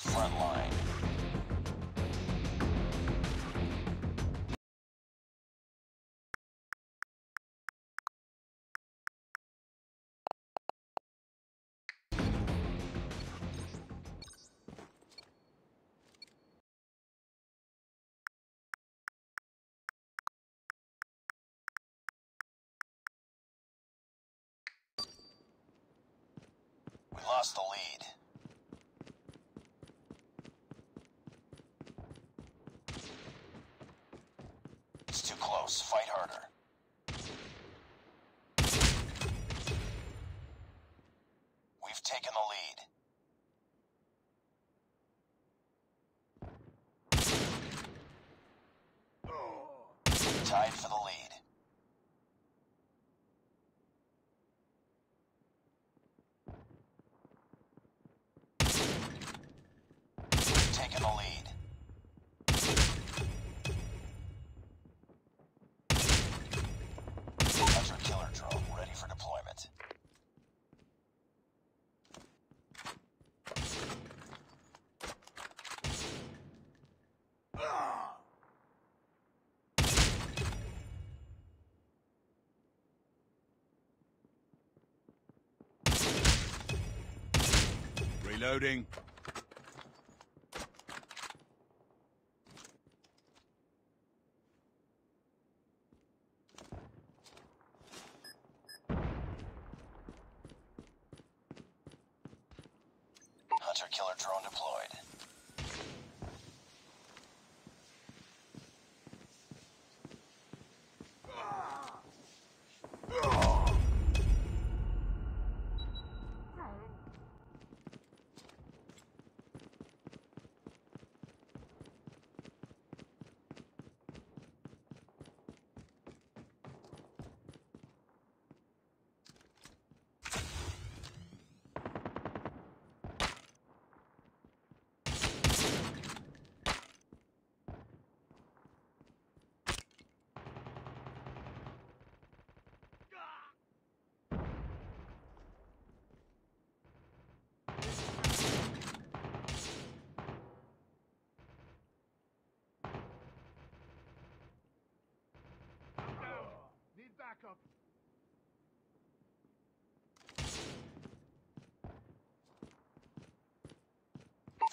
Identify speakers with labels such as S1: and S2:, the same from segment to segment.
S1: Front line. We lost the lead. Tied for the lead. We've taken the lead. Hunter killer drone ready for deployment.
S2: Reloading.
S1: Hunter killer drone deployed.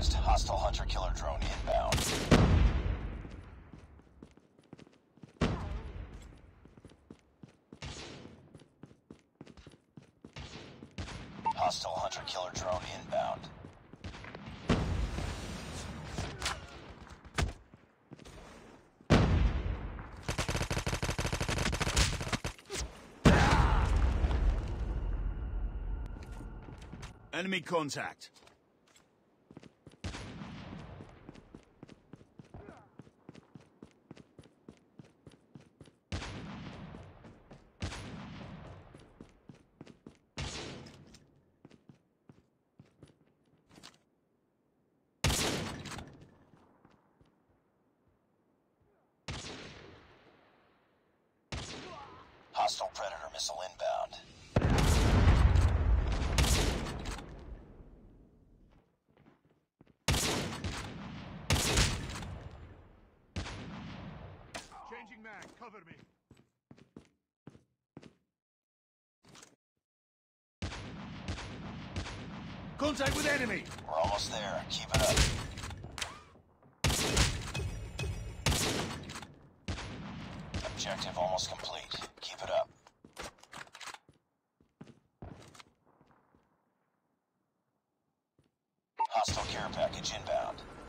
S1: advised, hostile hunter killer drone inbound. Hostile hunter killer drone inbound.
S2: Enemy contact.
S1: Hostile Predator missile inbound.
S3: Changing mag, cover me.
S2: Contact with enemy!
S1: We're almost there. Keep it up. Objective almost complete. Hostile care package inbound.